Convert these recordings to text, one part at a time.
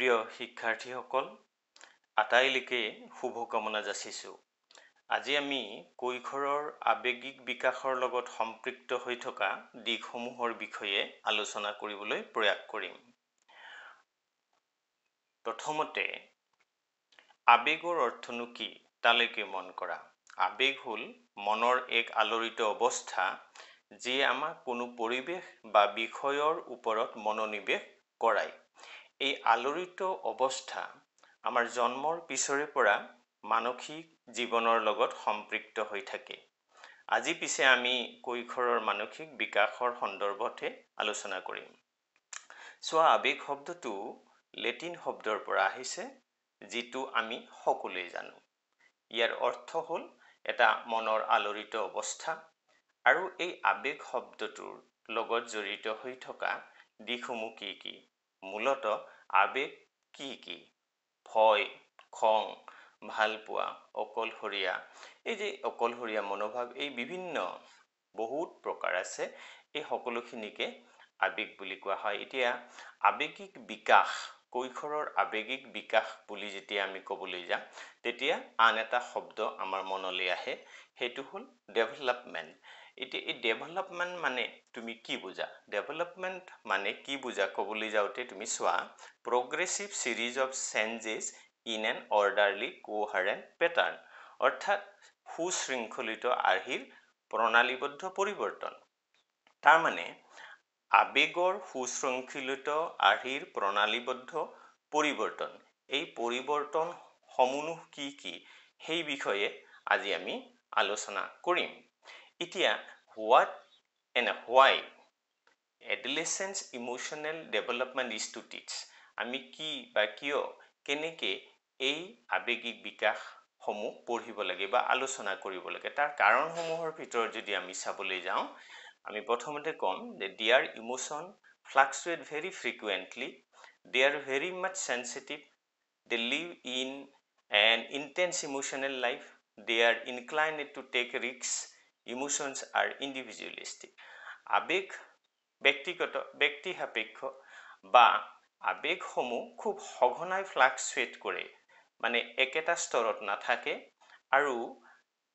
প্ৰিয় শিক্ষাৰ্থীসকল আটাইলৈকে শুভকামনা যাচিছোঁ। আজি আমি কৈশোৰৰ আৱেগিক বিকাশৰ লগত সম্পৃক্ত হৈ থকা দিশসমূহৰ বিষয়ে আলোচনা কৰিবলৈ প্ৰয়াস কৰিম। প্ৰথমতে আৱেগৰ অৰ্থনো কি তালৈকে মন কৰা? আৱেগ হ'ল মনৰ এক আলোড়িত অৱস্থা যিয়ে আমাক কোনো পৰিৱেশ বা বিষয়ৰ ওপৰত মনোনিৱেশ কৰায়। এই আলোড়িত অৱস্থা আমাৰ জন্মৰ পিছৰে পৰা মানসিক জীৱনৰ লগত সম্পৃক্ত হৈ থাকে। আজি পিছে আমি কৈশোৰৰ মানসিক বিকাশৰ সন্দৰ্ভতহে আলোচনা কৰিম। চোৱা আৱেগ শব্দটো লেটিন শব্দৰ পৰা আহিছে যিটো আমি সকলোৱে জানো। ইয়াৰ অৰ্থ হ'ল এটা মনৰ আলোড়িত অৱস্থা আৰু এই আৱেগ শব্দটোৰ লগত জড়িত হৈ থকা দিশসমূহ কি কি? মূলত আৱেগ কি কি? ভয় খং ভালপোৱা অকলশৰীয়া। এই যে অকলশৰীয়া মনোভাৱ এই বিভিন্ন বহুত প্ৰকাৰ আছে এই সকলোখিনিকে আৱেগ বুলি কোৱা হয়। এতিয়া আৱেগিক বিকাশ কৈশোৰৰ আৱেগিক বিকাশ বুলি যেতিয়া আমি ক'বলৈ যাম তেতিয়া আন এটা শব্দ আমাৰ মনলৈ আহে সেইটো হ'ল ডেভেলপমেণ্ট এতিয়া এই ডেভেলপমেণ্ট মানে তুমি কি বুজা? ডেভেলপমেণ্ট মানে কি বুজা ক'বলৈ যাওঁতে তুমি চোৱা progressive series of changes in an orderly coherent pattern অৰ্থাৎ সুশৃংখলিত আৰ্হিৰ প্ৰণালীবদ্ধ পৰিৱৰ্তন। তাৰমানে আৱেগৰ সুশৃংখলিত আৰ্হিৰ প্ৰণালীবদ্ধ পৰিৱৰ্তন। এই পৰিৱৰ্তনসমূহ কি কি? সেই বিষয়ে আজি আমি আলোচনা কৰিম। এতিয়া what and why adolescence emotional development is to teach আমি কি বা কিয় কেনেকৈ এই আৱেগিক বিকাশসমূহ পঢ়িব লাগে বা আলোচনা কৰিব লাগে তাৰ কাৰণসমূহৰ ভিতৰত যদি আমি চাবলৈ যাওঁ আমি প্ৰথমতে ক'ম যে their emotion fluctuate very frequently they are very much sensitive they live in an intense emotional life they are inclined to take risks emotions are individualistic আৱেগ ব্যক্তিগত ব্যক্তি সাপেক্ষ বা আৱেগসমূহ খুব সঘনাই ফ্লাকচুৱেট কৰে। মানে একেটা স্তৰত নাথাকে আৰু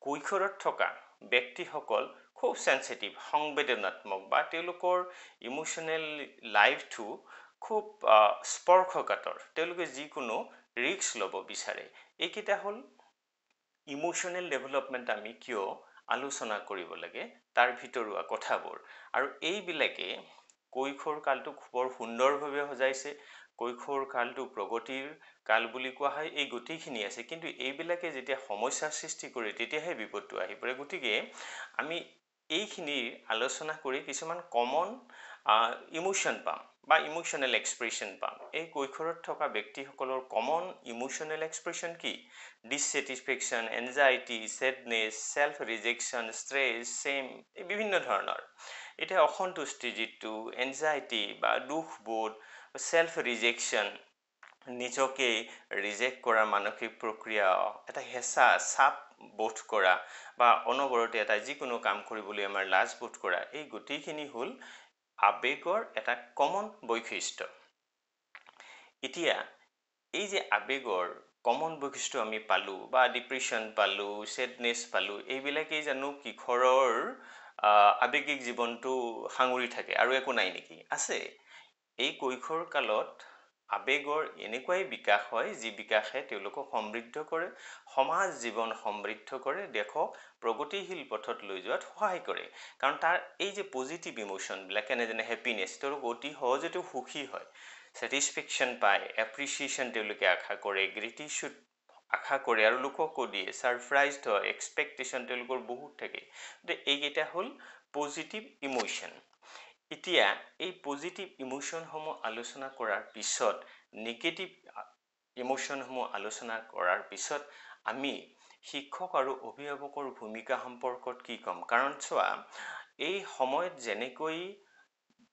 কৈশোৰত থকা ব্যক্তিসকল খুব চেঞ্চিটিভ সংবেদনাত্মক বা তেওঁলোকৰ ইম'চনেল লাইফটো খুব স্পৰ্শকাতৰ। তেওঁলোকে যিকোনো ৰিস্ক ল'ব বিচাৰে। এইকেইটা হ'ল ইম'চনেল ডেভেলপমেণ্ট আমি কিয় আলোচনা কৰিব লাগে তাৰ ভিতৰুৱা কথাবোৰ। আৰু এইবিলাকে কৈশোৰ কালটো বৰ সুন্দৰভাৱে সজাইছে। কৈশোৰ কালটো প্ৰগতিৰ কাল বুলি কোৱা হয় এই গোটেইখিনি আছে। কিন্তু এইবিলাকে যেতিয়া সমস্যাৰ সৃষ্টি কৰে তেতিয়াহে বিপদটো আহি পৰে। গতিকে আমি এইখিনিৰ আলোচনা কৰি কিছুমান কমন ইম'শ্যন পাম। বা ইম'শ্যনেল এক্সপ্ৰেশ্যন পাম। এই কৈশোৰত থকা ব্যক্তিসকলৰ কমন ইম'শ্যনেল এক্সপ্ৰেশ্যন কি? Dissatisfaction anxiety sadness self rejection stress shame এই বিভিন্ন ধৰণৰ। এতিয়া অসন্তুষ্টি যিটো এনজাইটি বা দুখবোধ ছেল্ফ ৰিজেকশ্যন নিজকে ৰিজেক্ট কৰা মানসিক প্ৰক্ৰিয়া এটা হেঁচা চাপ বোধ কৰা বা অনবৰতে এটা যিকোনো কাম কৰিবলৈ আমাৰ লাজ বোধ কৰা এই গোটেইখিনি হ'ল আৱেগৰ এটা কমন বৈশিষ্ট্য। এতিয়া এই যে আৱেগৰ কমন বৈশিষ্ট্য আমি পালোঁ বা ডিপ্ৰেশ্যন পালোঁ ছেডনেছ পালোঁ এইবিলাকেই জানো কিশোৰৰ আৱেগিক জীৱনটো সাঙুৰি থাকে আৰু একো নাই নেকি? আছে। এই কৈশোৰ কালত আৱেগৰ এনেকুৱাই বিকাশ হয় যি বিকাশে তেওঁলোকক সমৃদ্ধ কৰে সমাজ জীৱন সমৃদ্ধ কৰে দেশক প্ৰগতিশীল পথত লৈ যোৱাত সহায় কৰে। কাৰণ তাৰ এই যে পজিটিভ ইম'শ্যনবিলাক কেনে যেনে হেপিনেছ তেওঁলোক অতি সহজতে সুখী হয়। ছেটিছফেকশ্যন পায় এপ্ৰিচিয়েশ্যন তেওঁলোকে আশা কৰে গ্ৰেটিচিউড আশা কৰে আৰু লোককো দিয়ে ছাৰপ্ৰাইজড হয় এক্সপেক্টেশ্যন তেওঁলোকৰ বহুত থাকে। গতিকে এইকেইটা হ'ল পজিটিভ ইম'শ্যন এতিয়া এই পজিটিভ ইম'শ্যনসমূহ আলোচনা কৰাৰ পিছত নিগেটিভ ইম'শ্যনসমূহ আলোচনা কৰাৰ পিছত আমি শিক্ষক আৰু অভিভাৱকৰ ভূমিকা সম্পৰ্কত কি ক'ম? কাৰণ চোৱা এই সময়ত যেনেকৈ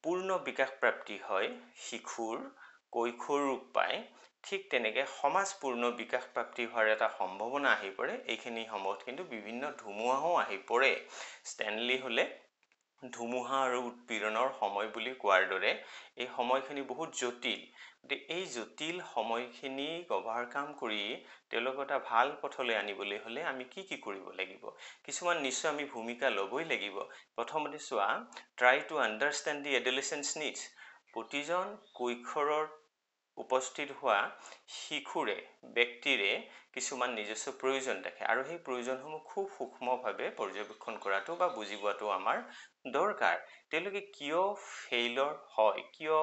পূৰ্ণ বিকাশ প্ৰাপ্তি হয় শিশুৰ কৈশোৰ ৰূপ পায় ঠিক তেনেকৈ সমাজপূৰ্ণ বিকাশ প্ৰাপ্তি হোৱাৰ এটা সম্ভাৱনা আহি পৰে। এইখিনি সময়ত কিন্তু বিভিন্ন ধুমুহাও আহি পৰে। ষ্টেনলি হ'লে ধুমুহা আৰু উৎপীড়নৰ সময় বুলি কোৱাৰ দৰে এই সময়খিনি বহুত জটিল। গতিকে এই জটিল সময়খিনিক অভাৰকাম কৰি তেওঁলোকক এটা ভাল পথলৈ আনিবলৈ হ'লে আমি কি কি কৰিব লাগিব? কিছুমান নিশ্চয় আমি ভূমিকা ল'বই লাগিব। প্ৰথমতে চোৱা try to understand the adolescents needs প্ৰতিজন কৈশোৰৰ উপস্থিত হোৱা শিশুৰে ব্যক্তিৰে কিছুমান নিজস্ব প্ৰয়োজন দেখে। আৰু সেই প্ৰয়োজনসমূহ খুব সূক্ষ্মভাৱে পৰ্যবেক্ষণ কৰাটো বা বুজি পোৱাটো আমাৰ দৰকাৰ। তেওঁলোকে কিয় ফেইলৰ হয় কিয়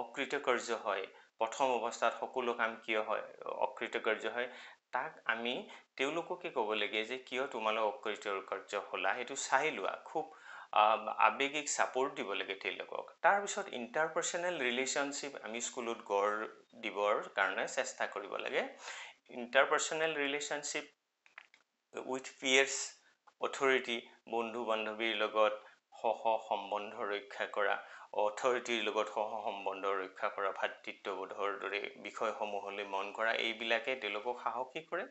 অকৃতকাৰ্য হয় প্ৰথম অৱস্থাত সকলো কাম কিয় হয় অকৃতকাৰ্য হয় তাক আমি তেওঁলোককে ক'ব লাগে যে কিয় তোমালোক অকৃতকাৰ্য হ'লা সেইটো চাই লোৱা। খুব আৱেগিক ছাপৰ্ট দিব লাগে তেওঁলোকক। তাৰপিছত ইণ্টাৰপাৰ্চনেল ৰিলেশ্যনশ্বিপ আমি স্কুলত গঢ় দিবৰ কাৰণে চেষ্টা কৰিব লাগে। Interpersonal relationship with peers authority বন্ধু বান্ধৱীৰ লগত সহ সম্বন্ধ ৰক্ষা কৰা অথৰিটিৰ লগত সহ সম্বন্ধ ৰক্ষা কৰা ভাতৃত্ববোধৰ দৰে বিষয়সমূহলৈ মন কৰা এইবিলাকে তেওঁলোকক সাহসী কৰে।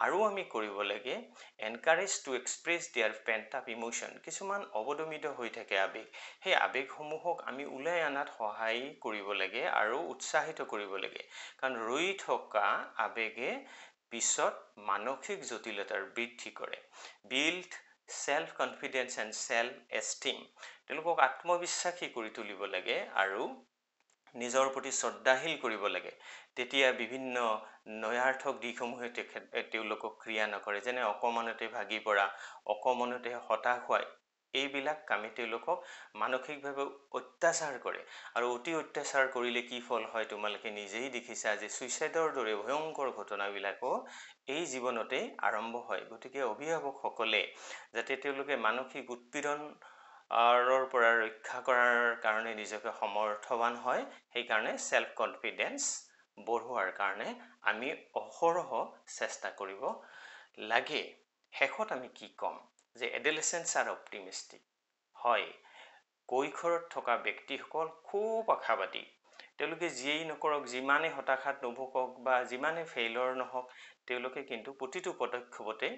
আৰু আমি কৰিব লাগে encourage to express their pent up emotion কিছুমান অৱদমিত হৈ থাকে আৱেগ। সেই আৱেগসমূহক আমি ওলাই অনাত সহায় কৰিব লাগে আৰু উৎসাহিত কৰিব লাগে। কাৰণ ৰৈ থকা আৱেগে পিছত মানসিক জটিলতাৰ বৃদ্ধি কৰে। Build self confidence and self esteem তেওঁলোকক আত্মবিশ্বাসী কৰি তুলিব লাগে আৰু নিজৰ প্ৰতি শ্ৰদ্ধাশীল কৰিব লাগে তেতিয়া বিভিন্ন নয়াৰ্থক দিশসমূহে তেখেত তেওঁলোকক ক্ৰিয়া নকৰে যেনে অকণমানতে ভাগি পৰা অকণমানতে হতাশ হোৱা এইবিলাক কামে তেওঁলোকক মানসিকভাৱে অত্যাচাৰ কৰে। আৰু অতি অত্যাচাৰ কৰিলে কি ফল হয় তোমালোকে নিজেই দেখিছা যে ছুইচাইডৰ দৰে ভয়ংকৰ ঘটনাবিলাকো এই জীৱনতেই আৰম্ভ হয়। গতিকে অভিভাৱকসকলে যাতে তেওঁলোকে মানসিক উৎপীড়ন পৰা ৰক্ষা কৰাৰ কাৰণে নিজকে সমৰ্থৱান হয় সেইকাৰণে ছেল্ফ কনফিডেঞ্চ বঢ়োৱাৰ কাৰণে আমি অহৰহ চেষ্টা কৰিব লাগে। শেষত আমি কি ক'ম? যে এডেলেচেঞ্চ আৰ অপ্টিমিষ্টিক হয় কৈশোৰত থকা ব্যক্তিসকল খুব আশাবাদী। তেওঁলোকে যিয়েই নকৰক যিমানেই হতাশাত নুভুকক বা যিমানে ফেইলৰ নহওক তেওঁলোকে কিন্তু প্ৰতিটো পদক্ষেপতে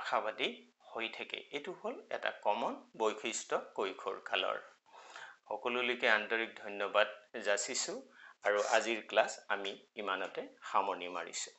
আশাবাদী হৈ থাকে। এইটো হ'ল এটা কমন বৈশিষ্ট্য কৈশোৰ কালৰ। সকলোলৈকে আন্তৰিক ধন্যবাদ যাচিছোঁ আৰু আজিৰ ক্লাছ আমি ইমানতে সামৰণি মাৰিছোঁ।